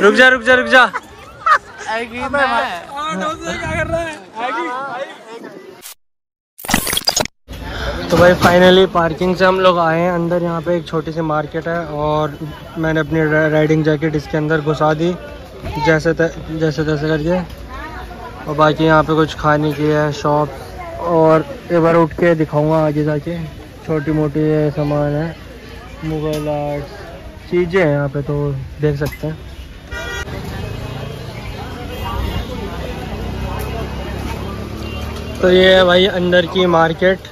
रुक जा रुक जा रुक जा। तो भाई फाइनली पार्किंग से हम लोग आए हैं। अंदर यहाँ पे एक छोटी सी मार्केट है और मैंने अपनी राइडिंग जैकेट इसके अंदर घुसा दी जैसे त, जैसे तैसे करके। और बाकी यहाँ पे कुछ खाने की है शॉप और एक बार उठ के दिखाऊँगा आगे जाके। छोटी मोटी सामान है। मुगल आर्ट चीज़ें हैं यहाँ पे तो देख सकते हैं। तो ये है भाई अंदर की मार्केट।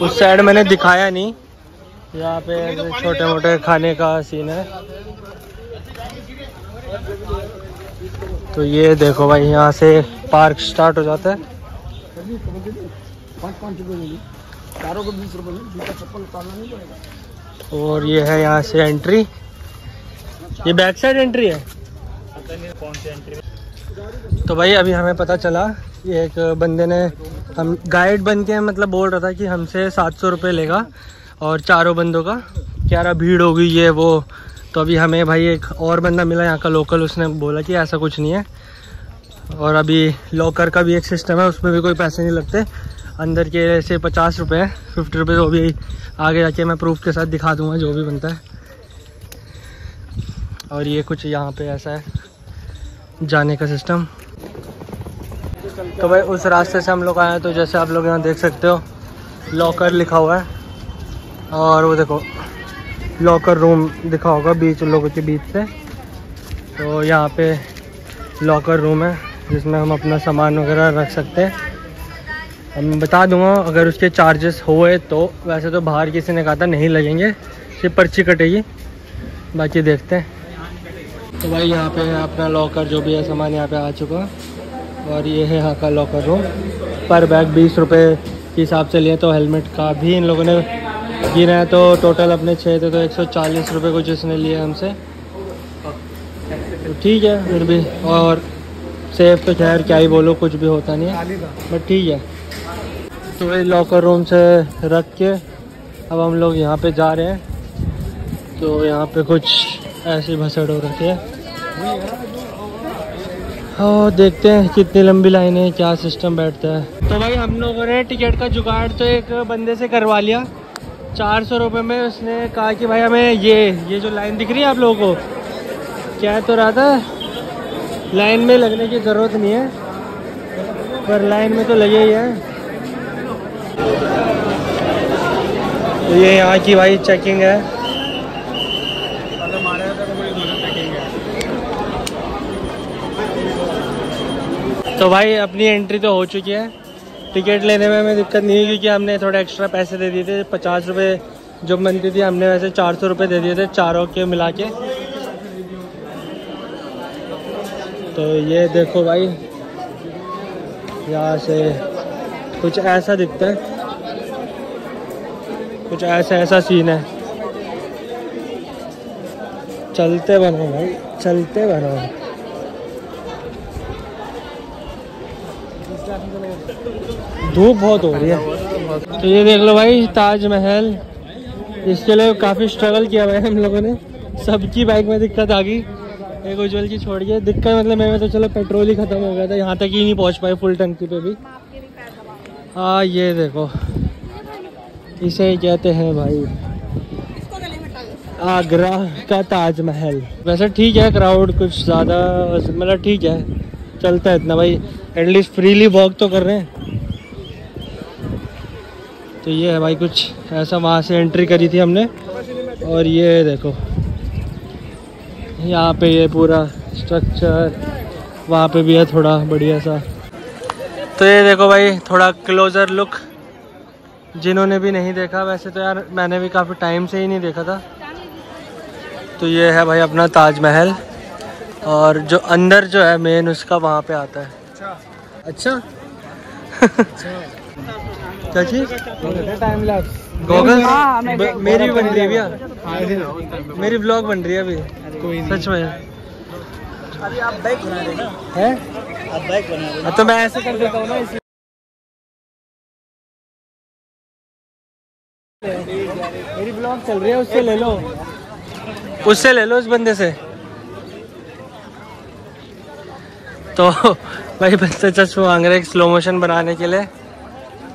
उस साइड मैंने दिखाया नहीं। यहाँ पे छोटे मोटे खाने का सीन है। तो ये देखो भाई, यहाँ से पार्क स्टार्ट हो जाता है। और ये है यहाँ से एंट्री ये बैक साइड एंट्री है। तो भाई, अभी हमें पता चला, ये एक बंदे ने हम गाइड बन के मतलब बोल रहा था कि हमसे सात सौ रुपये लेगा और चारों बंदों का। क्या रहा भीड़ होगी ये, वो। तो अभी हमें भाई एक और बंदा मिला यहाँ का लोकल उसने बोला कि ऐसा कुछ नहीं है। और अभी लॉकर का भी एक सिस्टम है, उसमें भी कोई पैसे नहीं लगते। अंदर के ऐसे पचास रुपये फिफ्टी रुपये वो भी आगे जाके मैं प्रूफ के साथ दिखा दूँगा जो भी बनता है। और ये कुछ यहाँ पे ऐसा है, जाने का सिस्टम तो भाई, उस रास्ते से हम लोग आए तो जैसे आप लोग यहाँ देख सकते हो लॉकर लिखा हुआ है। और वो देखो लॉकर रूम दिखा होगा बीच उन लोगों के बीच से। तो यहाँ पे लॉकर रूम है, जिसमें हम अपना सामान वगैरह रख सकते हैं। हम बता दूँगा अगर उसके चार्जेस हुए तो वैसे तो बाहर किसी ने कहा था नहीं लगेंगे सिर्फ़ पर्ची कटेगी बाकी देखते हैं। तो भाई यहाँ पे अपना लॉकर जो भी है सामान यहाँ पे आ चुका। और ये है यहाँ का लॉकर रूम पर बैग बीस रुपये के हिसाब से लिए तो हेलमेट का भी इन लोगों ने गिना है तो टोटल अपने छः थे तो एक सौ चालीस रुपये कुछ इसने लिए हमसे। तो ठीक है फिर भी और सेफ़ तो खैर क्या ही बोलो कुछ भी होता नहीं है। बट ठीक है। तो वही लॉकर रूम से रख के अब हम लोग यहाँ पे जा रहे हैं। तो यहाँ पे कुछ ऐसी भसड़ हो रखी है। और देखते हैं कितनी लंबी लाइन है, क्या सिस्टम बैठता है। तो भाई हम लोगों ने टिकट का जुगाड़ तो एक बंदे से करवा लिया। चार सौ रुपये में उसने कहा कि भाई हमें ये ये जो लाइन दिख रही है आप लोगों को, क्या तो रहा था लाइन में लगने की ज़रूरत नहीं है, पर लाइन में तो लगे ही है। तो ये यहाँ की भाई चेकिंग है। तो भाई अपनी एंट्री तो हो चुकी है। टिकट लेने में हमें दिक्कत नहीं है क्योंकि हमने थोड़े एक्स्ट्रा पैसे दे दिए थे। पचास रुपये जो बनती थी, हमने वैसे चार सौ रुपये दे दिए थे चारों के मिला के। तो ये देखो भाई, यहाँ से कुछ ऐसा दिखता है। कुछ ऐसा ऐसा सीन है। चलते बनो भाई, चलते बनो। धूप बहुत हो रही है। तो ये देख लो भाई, ताजमहल। इसके लिए काफ़ी स्ट्रगल किया भाई हम लोगों ने। सबकी बाइक में दिक्कत आ गई। एक उज्जवल की छोड़ के दिक्कत मतलब मेरे में तो चलो पेट्रोल ही ख़त्म हो गया था। यहाँ तक ही नहीं पहुँच पाए फुल टंकी पे भी। हाँ ये देखो। इसे ही कहते हैं भाई? आगरा का ताजमहल। वैसे ठीक है क्राउड कुछ ज़्यादा मतलब ठीक है चलता है इतना भाई। एटलीस्ट फ्रीली वॉक तो कर रहे हैं। तो ये है भाई कुछ ऐसा वहाँ से एंट्री करी थी हमने। और ये देखो यहाँ पे ये पूरा स्ट्रक्चर वहाँ पे भी है थोड़ा बढ़िया सा। तो ये देखो भाई थोड़ा क्लोज़र लुक जिन्होंने भी नहीं देखा वैसे तो यार मैंने भी काफ़ी टाइम से ही नहीं देखा था। तो ये है भाई अपना ताजमहल और जो अंदर जो है मेन उसका वहाँ पे आता है। अच्छा। क्या चीज़? गॉगल? हाँ, ब- मेरी भी बन रही है भैया मेरी ब्लॉग बन रही है अभी। सच में। अभी आप बाइक बना है आप बना तो मैं ऐसे कर देता हूँ ना मेरी ब्लॉग चल रही है, उससे ले लो। उससे ले लो उस बंदे से। तो भाई बच्चे चश्मे मांग रहे स्लो मोशन बनाने के लिए।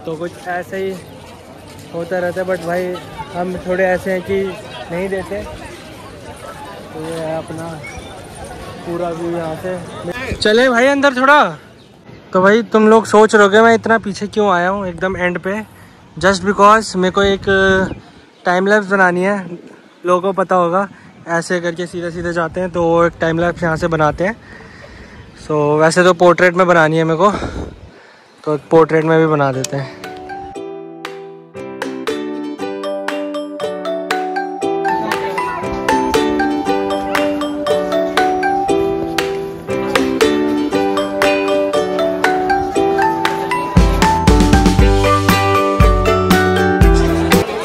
तो कुछ ऐसे ही होता रहता है बट भाई हम थोड़े ऐसे हैं कि नहीं देते। तो ये है अपना पूरा व्यू यहाँ से। चले भाई अंदर थोड़ा। तो भाई तुम लोग सोच रहे हो मैं इतना पीछे क्यों आया हूँ, एकदम एंड पे? जस्ट बिकॉज़ मेरे को एक टाइम लैप्स बनानी है लोगों को पता होगा। ऐसे करके सीधे सीधे जाते हैं तो वो एक टाइम लैप्स यहाँ से बनाते हैं। सो so, वैसे तो पोर्ट्रेट में बनानी है मेरे को तो पोर्ट्रेट में भी बना देते हैं।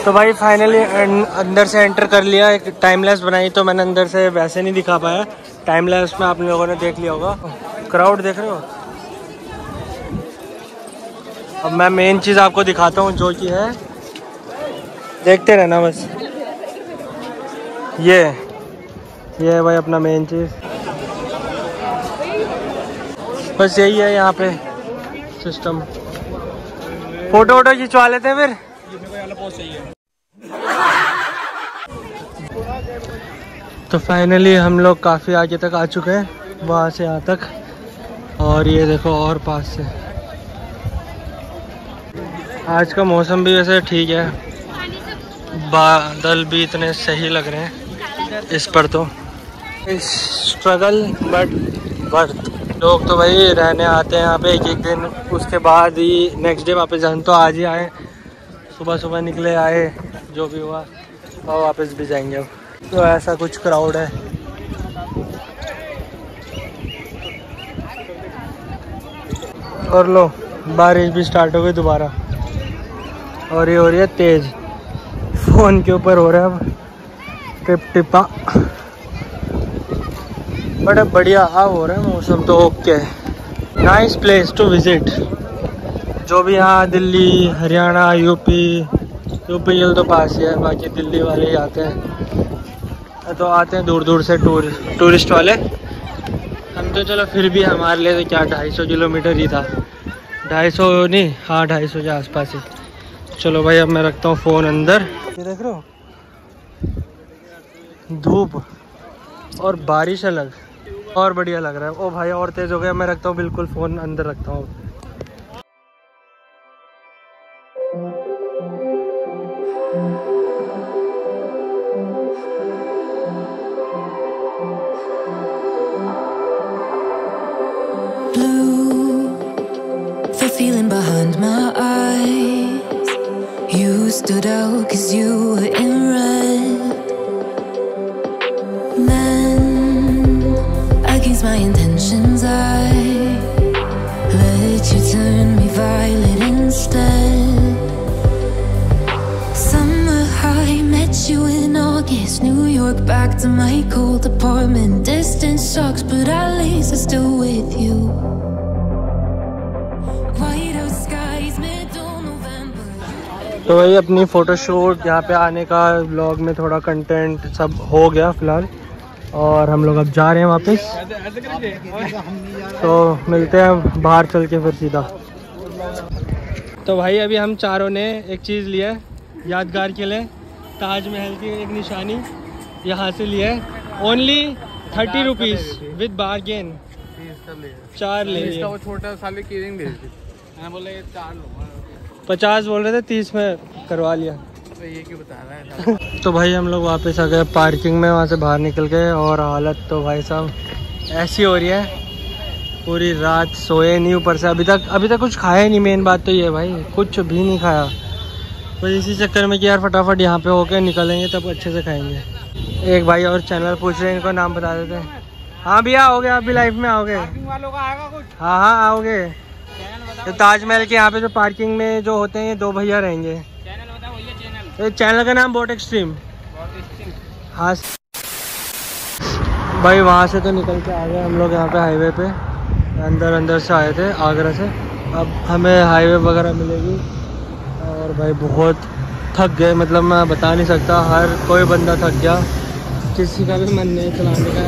तो भाई फाइनली अंदर से एंटर कर लिया, एक टाइम लेस बनाई तो मैंने अंदर से वैसे नहीं दिखा पाया। टाइम लेस में आप लोगों ने देख लिया होगा। क्राउड देख रहे हो? अब मैं मेन चीज़ आपको दिखाता हूँ, जो कि है। देखते रहना बस। ये ये है भाई अपना मेन चीज़। बस यही है यहाँ पे सिस्टम फ़ोटो वोटो खिंचवा लेते हैं फिर। तो फाइनली हम लोग काफ़ी आगे तक आ चुके हैं, वहाँ से यहाँ तक। और ये देखो और पास से। आज का मौसम भी वैसे ठीक है। बादल भी इतने सही लग रहे हैं, इस पर तो। स्ट्रगल बट वर्थ लोग तो भाई रहने आते हैं यहाँ पे एक एक दिन, उसके बाद ही नेक्स्ट डे वापस जाए तो आज ही आए। सुबह सुबह निकले आए, जो भी हुआ और वापस भी जाएँगे अब। तो ऐसा कुछ क्राउड है। और लो, बारिश भी स्टार्ट हो गई दोबारा। और ये हो रही है तेज। फ़ोन के ऊपर हो रहा है अब। टिप टिपा। बड़ा बढ़िया अब हो रहा है मौसम तो okay nice place to visit जो भी यहाँ दिल्ली, हरियाणा यूपी यूपी ये तो पास ही है, बाकी दिल्ली वाले ही आते हैं। तो आते हैं दूर दूर से टूर टूरिस्ट वाले। हम तो चलो फिर भी हमारे लिए तो क्या ढाई सौ किलोमीटर ही था। ढाई सौ नहीं हाँ ढाई सौ के आसपास ही। चलो भाई अब मैं रखता हूँ फ़ोन अंदर। ये देख रहे हो? धूप और बारिश अलग। और बढ़िया लग रहा है। ओ भाई और तेज़ हो गया मैं रखता हूँ बिल्कुल फ़ोन अंदर रखता हूँ। Stood out cause you were in red. Then, against my intentions, I let you turn me violet instead. Summer high, met you in August. New York, back to my cold apartment. Distance sucks, but at least I'm still with you. तो वही अपनी photoshoot यहाँ पे आने का blog में थोड़ा content सब हो गया फ़िलहाल। और हम लोग अब जा रहे हैं वापस। तो मिलते हैं बाहर चल के फिर सीधा। तो भाई अभी हम चारों ने एक चीज़ लिया है यादगार के लिए। ताजमहल की एक निशानी यहाँ से लिया है। Only thirty rupees with bargain चार ले लिए। छोटा साले की रिंग दी मैंने बोला चार लो। पचास बोल रहे थे तीस में करवा लिया। तो ये क्यों बता रहा है? तो भाई हम लोग वापस आ गए पार्किंग में वहाँ से बाहर निकल गए और हालत तो भाई साहब ऐसी हो रही है। पूरी रात सोए नहीं ऊपर से। अभी तक अभी तक कुछ खाया नहीं मेन बात तो ये है भाई। कुछ भी नहीं खाया। तो इसी चक्कर में कि यार फटाफट यहाँ पे होके निकलेंगे तब अच्छे से खाएँगे। एक भाई और चैनल पूछ रहे हैं इनको नाम बता देते हैं। हाँ भैया आओगे आप भी लाइफ में आओगे? वालों का आएगा कुछ? हाँ हाँ आओगे। तो ताजमहल के यहाँ पे जो पार्किंग में जो होते हैं ये दो भैया रहेंगे। चैनल बताओ भैया चैनल। चैनल का नाम बोट एक्सट्रीम। हाँ। भाई वहाँ से तो निकल के आ गए हम लोग यहाँ पे हाईवे पे। अंदर अंदर से आए थे आगरा से। अब हमें हाईवे वगैरह मिलेगी। और भाई बहुत थक गए। मतलब मैं बता नहीं सकता हर कोई बंदा थक गया। किसी का भी मन नहीं चलाने का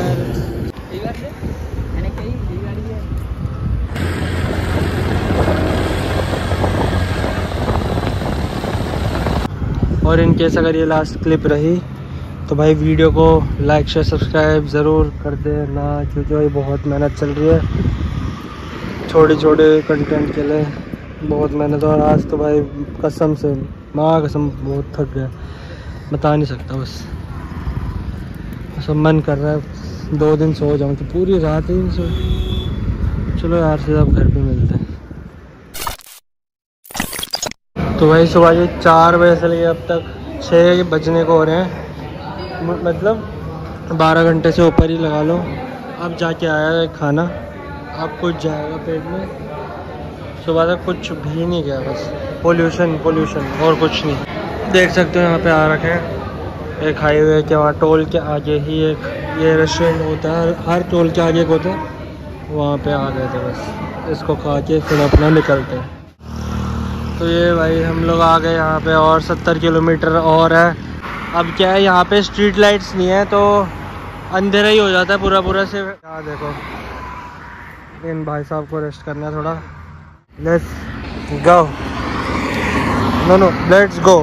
और इन केस अगर ये लास्ट क्लिप रही तो भाई वीडियो को लाइक शेयर सब्सक्राइब ज़रूर कर देना क्योंकि भाई बहुत मेहनत चल रही है। छोटे छोटे कंटेंट के लिए बहुत मेहनत और आज तो भाई कसम से माँ कसम बहुत थक गया। बता नहीं सकता बस। सब मन कर रहा है, दो दिन सो जाऊँ तो पूरी रात ही सो। चलो यार से अब घर पे मिलते हैं। तो भाई सुबह ये चार बजे से लेके अब तक छः बजने को हो रहे हैं। मतलब बारह घंटे से ऊपर ही लगा लो। अब जाके आया है खाना। अब कुछ जाएगा पेट में। सुबह तक कुछ भी नहीं गया, बस पोल्यूशन पोल्यूशन और कुछ नहीं। देख सकते हो यहाँ पे आ रखे हैं। एक हाईवे के वहाँ टोल के आगे ही एक ये रेस्टोरेंट होता है। हर- हर टोल के आगे एक होता है। वहाँ पे आ गए थे बस। इसको खा के फिर अपना निकलते हैं। तो ये भाई हम लोग आ गए यहाँ पे और सत्तर किलोमीटर और है। अब क्या है, यहाँ पे स्ट्रीट लाइट्स नहीं है तो अंधेरा ही हो जाता है पूरा पूरा से यहाँ देखो। इन भाई साहब को रेस्ट करना है थोड़ा। Let's go no no let's go